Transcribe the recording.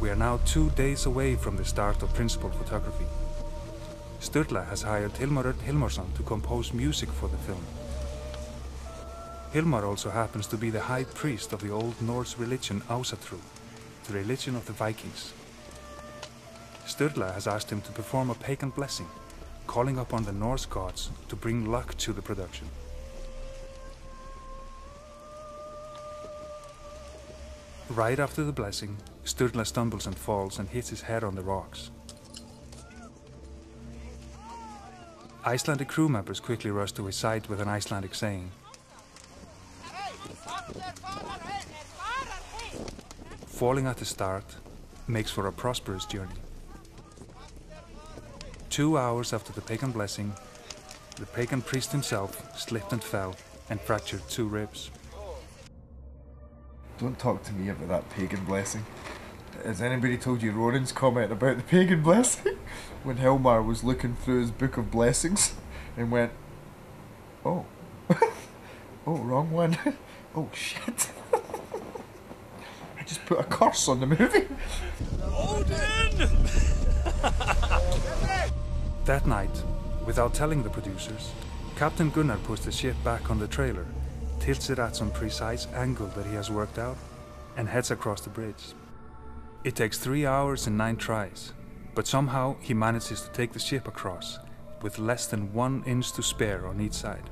We are now two days away from the start of principal photography. Sturla has hired Hilmar Örn Hilmarsson to compose music for the film. Hilmar also happens to be the high priest of the old Norse religion Ásatru, the religion of the Vikings. Sturla has asked him to perform a pagan blessing, calling upon the Norse gods to bring luck to the production. Right after the blessing, Sturla stumbles and falls and hits his head on the rocks. Icelandic crew members quickly rush to his side with an Icelandic saying. Falling at the start makes for a prosperous journey. Two hours after the pagan blessing, the pagan priest himself slipped and fell and fractured two ribs. Don't talk to me about that pagan blessing. Has anybody told you Ronan's comment about the pagan blessing? when Hilmar was looking through his book of blessings and went, Oh. oh, wrong one. oh, shit. I just put a curse on the movie. Odin! That night, without telling the producers, Captain Gunnar puts the ship back on the trailer, tilts it at some precise angle that he has worked out, and heads across the bridge. It takes three hours and nine tries, but somehow he manages to take the ship across, with less than one inch to spare on each side.